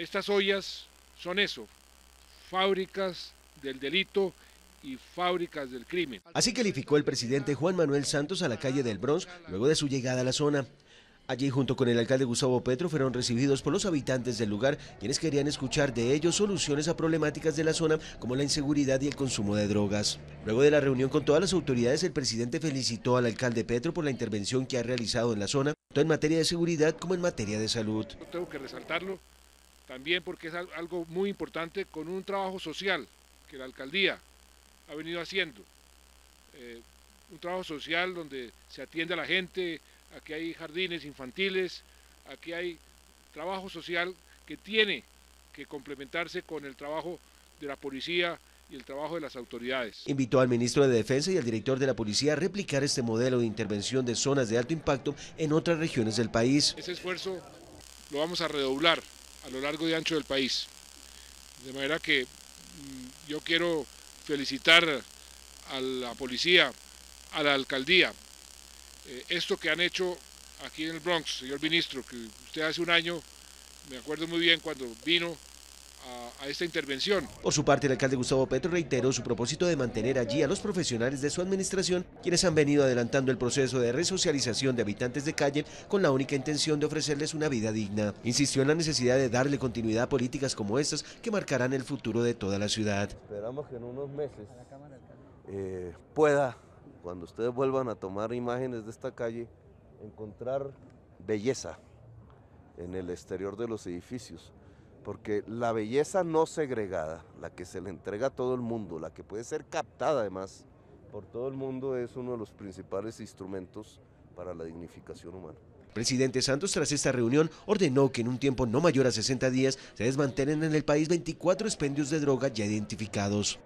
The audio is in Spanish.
Estas ollas son eso, fábricas del delito y fábricas del crimen. Así calificó el presidente Juan Manuel Santos a la calle del Bronx luego de su llegada a la zona. Allí, junto con el alcalde Gustavo Petro, fueron recibidos por los habitantes del lugar, quienes querían escuchar de ellos soluciones a problemáticas de la zona, como la inseguridad y el consumo de drogas. Luego de la reunión con todas las autoridades, el presidente felicitó al alcalde Petro por la intervención que ha realizado en la zona, tanto en materia de seguridad como en materia de salud. Tengo que resaltarlo también porque es algo muy importante con un trabajo social que la alcaldía ha venido haciendo. Eh, un trabajo social donde se atiende a la gente, aquí hay jardines infantiles, aquí hay trabajo social que tiene que complementarse con el trabajo de la policía y el trabajo de las autoridades. Invitó al ministro de Defensa y al director de la policía a replicar este modelo de intervención de zonas de alto impacto en otras regiones del país. Ese esfuerzo lo vamos a redoblar a lo largo y ancho del país. De manera que mm, yo quiero felicitar a la policía, a la alcaldía, eh, esto que han hecho aquí en el Bronx, señor ministro, que usted hace un año, me acuerdo muy bien cuando vino a, esta intervención. Por su parte, el alcalde Gustavo Petro reiteró su propósito de mantener allí a los profesionales de su administración, quienes han venido adelantando el proceso de resocialización de habitantes de calle con la única intención de ofrecerles una vida digna. Insistió en la necesidad de darle continuidad a políticas como estas que marcarán el futuro de toda la ciudad. Esperamos que en unos meses eh, pueda cuando ustedes vuelvan a tomar imágenes de esta calle, encontrar belleza en el exterior de los edificios, porque la belleza no segregada, la que se le entrega a todo el mundo, la que puede ser captada además por todo el mundo, es uno de los principales instrumentos para la dignificación humana. Presidente Santos, tras esta reunión, ordenó que en un tiempo no mayor a 60 días se desmantelen en el país 24 expendios de droga ya identificados.